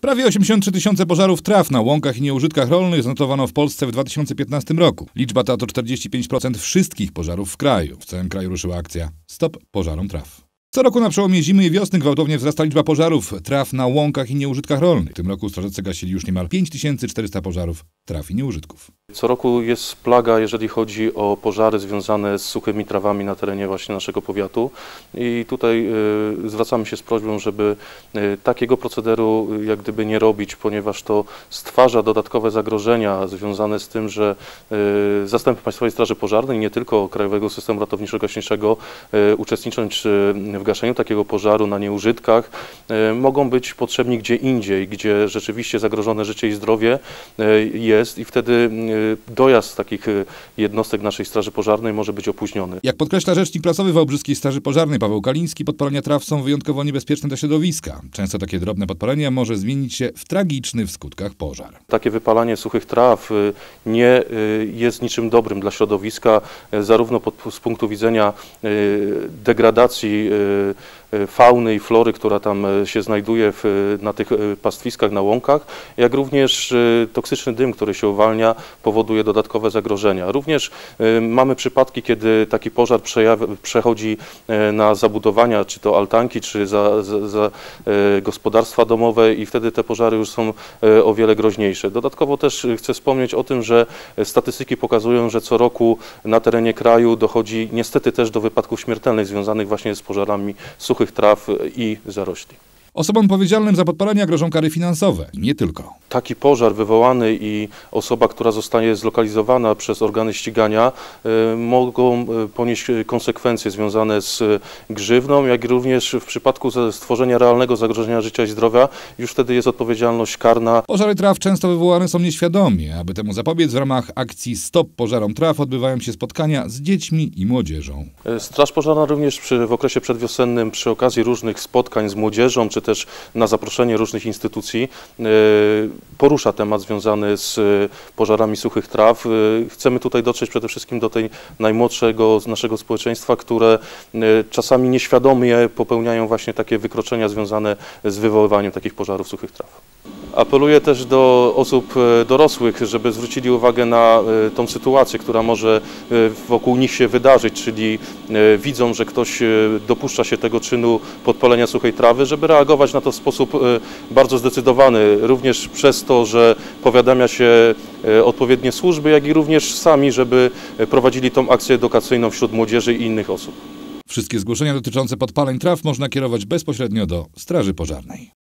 Prawie 83 tysiące pożarów traw na łąkach i nieużytkach rolnych zanotowano w Polsce w 2015 roku. Liczba ta to 45% wszystkich pożarów w kraju. W całym kraju ruszyła akcja Stop pożarom traw. Co roku na przełomie zimy i wiosny gwałtownie wzrasta liczba pożarów traw na łąkach i nieużytkach rolnych. W tym roku strażacy gasili już niemal 5400 pożarów traw i nieużytków. Co roku jest plaga, jeżeli chodzi o pożary związane z suchymi trawami na terenie właśnie naszego powiatu i tutaj y, zwracamy się z prośbą, żeby y, takiego procederu y, jak gdyby nie robić, ponieważ to stwarza dodatkowe zagrożenia związane z tym, że y, zastępy Państwowej Straży Pożarnej, nie tylko Krajowego Systemu Ratowniczo-Gaśniczego y, uczestnicząc y, w gaszeniu takiego pożaru na nieużytkach, y, mogą być potrzebni gdzie indziej, gdzie rzeczywiście zagrożone życie i zdrowie y, jest i wtedy y, dojazd takich jednostek naszej Straży Pożarnej może być opóźniony. Jak podkreśla rzecznik prasowy Wałbrzyskiej Straży Pożarnej Paweł Kaliński, podpalenia traw są wyjątkowo niebezpieczne dla środowiska. Często takie drobne podpalenie może zmienić się w tragiczny w skutkach pożar. Takie wypalanie suchych traw nie jest niczym dobrym dla środowiska, zarówno pod, z punktu widzenia degradacji euh, fauny i flory, która tam y, się znajduje w, y, na tych pastwiskach, na łąkach, jak również toksyczny dym, który się uwalnia, powoduje dodatkowe zagrożenia. Również mamy przypadki, kiedy taki pożar przechodzi na zabudowania, czy to altanki, czy za, za, za gospodarstwa domowe i wtedy te pożary już są o wiele groźniejsze. Dodatkowo też chcę wspomnieć o tym, że statystyki pokazują, że co roku na terenie kraju dochodzi niestety też do wypadków śmiertelnych związanych właśnie z pożarami suchych traw y, i zarośli. Osobom odpowiedzialnym za podpalenia grożą kary finansowe. I nie tylko. Taki pożar wywołany i osoba, która zostaje zlokalizowana przez organy ścigania, y, mogą y, ponieść konsekwencje związane z grzywną, jak również w przypadku ze- stworzenia realnego zagrożenia życia i zdrowia, już wtedy jest odpowiedzialność karna Pożary traw często wywołane są nieświadomie. Aby temu zapobiec, w ramach akcji Stop pożarom traw odbywają się spotkania z dziećmi i młodzieżą. Straż Pożarna również przy, w okresie przedwiosennym przy okazji różnych spotkań z młodzieżą, czy też na zaproszenie różnych instytucji e, porusza temat związany z e, pożarami suchych traw. E, Chcemy tutaj dotrzeć przede wszystkim do tej najmłodszego z naszego społeczeństwa, które czasami nieświadomie popełniają właśnie takie wykroczenia związane z wywoływaniem takich pożarów suchych traw. Apeluję też do osób e, dorosłych, żeby zwrócili uwagę na e, tą sytuację, która może e, wokół nich się wydarzyć, czyli widzą, że ktoś dopuszcza się tego czynu podpalenia suchej trawy, żeby reagować na to w sposób bardzo zdecydowany, również przez to, że powiadamia się odpowiednie służby, jak i również sami, żeby prowadzili tą akcję edukacyjną wśród młodzieży i innych osób. Wszystkie zgłoszenia dotyczące podpaleń traw można kierować bezpośrednio do Straży Pożarnej.